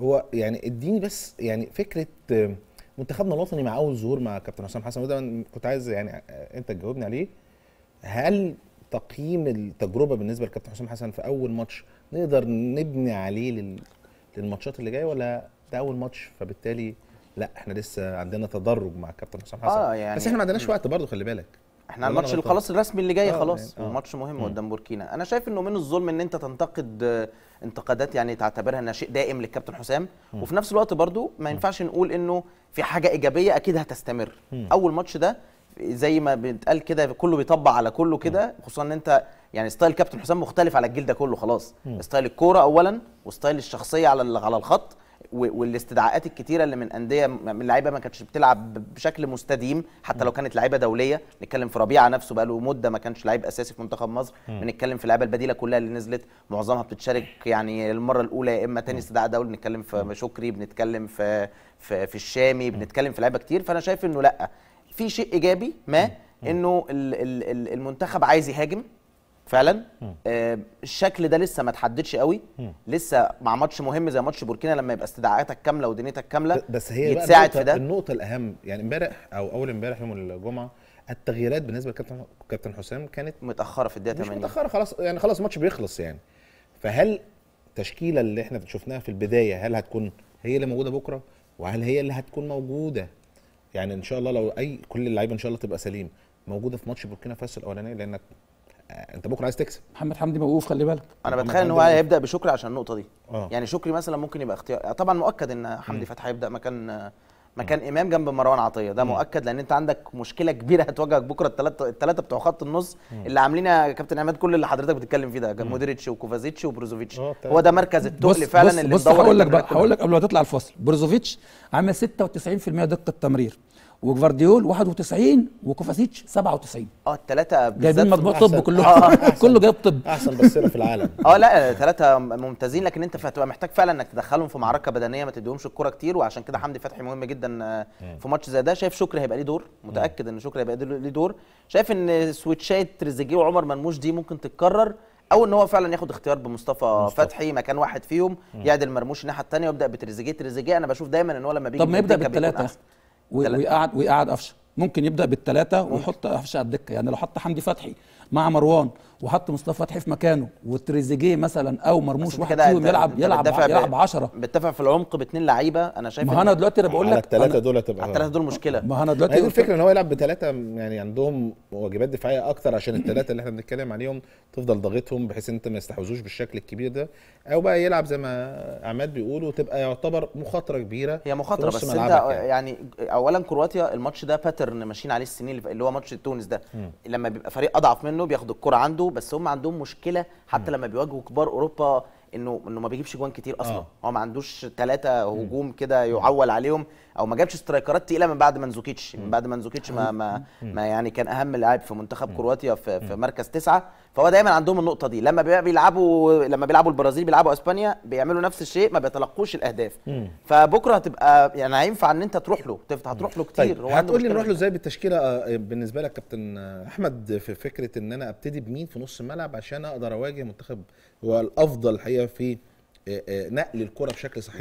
هو يعني اديني بس يعني فكرة منتخبنا الوطني مع أول ظهور مع كابتن حسام حسن وده كنت عايز يعني أنت تجاوبني عليه. هل تقييم التجربة بالنسبة لكابتن حسام حسن في أول ماتش نقدر نبني عليه لل- للماتشات اللي جاية ولا ده أول ماتش فبالتالي لا إحنا لسه عندنا تدرج مع كابتن حسام حسن؟ آه، يعني- بس إحنا ما عندناش وقت برضه خلي بالك. إحنا الماتش اللي؟ خلاص الرسمي اللي جاي آه، خلاص يعني، آه. وماتش مهم. قدام بوركينا. أنا شايف إنه من الظلم إن أنت تنتقد آه، انتقادات يعني تعتبرها إنها شيء دائم للكابتن حسام. وفي نفس الوقت برضو ما ينفعش نقول إنه في حاجة إيجابية أكيد هتستمر. أول ماتش ده زي ما بيتقال كده كله بيطبق على كله كده خصوصا إن أنت يعني style كابتن حسام مختلف على الجيل ده كله خلاص. style الكورة اولا و style الشخصية على على الخط. والاستدعاءات الكتيرة اللي من أندية من لعيبة ما كانتش بتلعب بشكل مستديم حتى لو كانت لعيبة دولية. نتكلم في ربيعة نفسه بقى له مدة ما كانش لعيب أساسي في منتخب مصر. بنتكلم في اللعيبة البديلة كلها اللي نزلت. معظمها بتشارك يعني المرة الأولى يا إما تاني استدعاء دولي بنتكلم في شكري بنتكلم في في, في الشامي بنتكلم في لعيبة كتير. فأنا شايف إنه لأ في شيء إيجابي ما إنه ال- ال- ال- المنتخب عايز يهاجم. فعلا. آه الشكل ده لسه ما تحددش قوي. لسه مع ماتش مهم زي ماتش بوركينا لما يبقى استدعاءاتك كاملة ودنيتك كاملة بس هي يتساعد في ده. النقطة الأهم يعني امبارح أو أول امبارح يوم الجمعة التغييرات بالنسبة لكابتن كابتن حسام كانت متأخرة في الدقيقة مش 80 متأخرة خلاص يعني خلاص الماتش بيخلص يعني. فهل التشكيلة اللي إحنا شفناها في البداية هل هتكون هي اللي موجودة بكرة؟ وهل هي اللي هتكون موجودة؟ يعني إن شاء الله لو أي كل اللعيبة إن شاء الله تبقى سليم موجودة في ماتش بوركينا فاسو الأولانية لأنك آه، أنت بكرة عايز تكسب. محمد حمدي موقوف خلي بالك. أنا بتخيل ان هو هيبدأ بشكري عشان النقطة دي. آه. يعني شكري مثلا ممكن يبقى اختيار. طبعا مؤكد إن حمدي فتحي هيبدأ مكان مكان إمام جنب مروان عطية. ده مؤكد لأن أنت عندك مشكلة كبيرة هتواجهك بكرة. الثلاثه الثلاثه بتوع خط النص اللي عاملين يا كابتن عماد كل اللي حضرتك بتتكلم فيه ده. مودريتش وكوفازيتش وبروزوفيتش. آه،. هو ده مركز التقل فعلا بص, اللي بص هقول لك بقى هقول لك قبل ما تطلع الفصل بروزوفيتش عامل 96% دقة تمرير وجفارديول 91 وكوفاسيتش 97 آه الثلاثه جايبين مجموع. طب كله. آه. كله جايب طب. أحسن بصيرة في العالم. آه لا ثلاثة ممتازين لكن انت هتبقى محتاج فعلا انك تدخلهم في معركة بدنية ما تديهمش الكرة كتير وعشان كده حمدي فتحي مهم جدا آه، في ماتش زي ده. شايف شكري هيبقى ليه دور؟ متأكد إن شكري هيبقى ليه دور. شايف إن سويتشات تريزيجيه وعمر مرموش دي ممكن تتكرر؟ أو إن هو فعلا ياخد اختيار بمصطفى مصطفى. فتحي مكان واحد فيهم يعدل مرموش الناحية الثانية ويبدأ بتريزيجيه. تريزيجيه أنا بشوف دايما إن هو لما بيجي طب ما يبدأ بالثلاثه ويقعد ويقعد قفشة. ممكن يبدأ بالثلاثه ويحط قفشة على الدكة. يعني لو حط حمدي فتحي مع مروان وحط مصطفى فتحي في مكانه وتريزيجيه مثلا أو مرموش واحد فيهم يلعب يلعب يلعب 10 بتدافع في العمق باثنين لعيبة أنا شايف ما أنا دلوقتي أنا بقول لك الثلاثة أنا- دول تبقى الثلاثة دول مشكلة. ما أنا هي دلوقتي دي قلت- الفكرة إن هو يلعب بثلاثه يعني عندهم واجبات دفاعية أكتر عشان الثلاثه اللي إحنا بنتكلم عليهم تفضل ضاغطهم بحيث إن أنت ما يستحوذوش بالشكل الكبير ده أو بقى يلعب زي ما عماد بيقول وتبقى يعتبر مخاطرة كبيرة هي مخاطرة بس أنت يعني. يعني اولا كرواتيا الماتش ده pattern ماشيين عليه السنين اللي هو ماتش تونس ده. لما بيبقى فريق أضعف منه بياخد الكرة عنده بس هم عندهم مشكلة حتى لما بيواجهوا كبار أوروبا انه انه ما بيجيبش جوان كتير أصلا. آه. هو ما عندوش ثلاثة هجوم كده يعول عليهم أو ما جابش striker ات تقيلة من بعد منزوكيتش من بعد منزوكيتش ما ما, ما يعني كان أهم لاعب في منتخب كرواتيا في, في مركز تسعة. فهو دايما عندهم النقطة دي. لما بي- بيلعبوا لما بيلعبوا البرازيل بيلعبوا إسبانيا بيعملوا نفس الشيء ما بيتلقوش الأهداف. فبكرة هتبقى يعني هينفع إن أنت تروح له. تفت- هتروح له كتير. طيب هتقول لي نروح له إزاي بالتشكيلة؟ آه، بالنسبة لك كابتن آه، أحمد في فكرة إن أنا أبتدي بمين في نص الملعب عشان أقدر أواجه منتخب هو الأفضل الحقيقة في آه، آه، نقل الكرة بشكل صحيح.